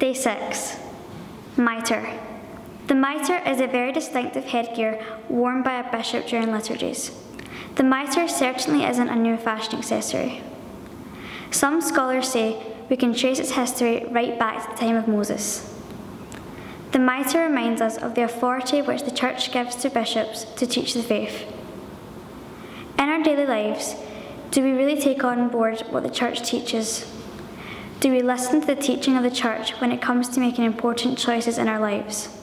Day 6 Mitre. The mitre is a very distinctive headgear worn by a bishop during liturgies. The mitre certainly isn't a new fashion accessory. Some scholars say we can trace its history right back to the time of Moses. The mitre reminds us of the authority which the Church gives to bishops to teach the faith. In our daily lives, do we really take on board what the Church teaches? Do we listen to the teaching of the Church when it comes to making important choices in our lives?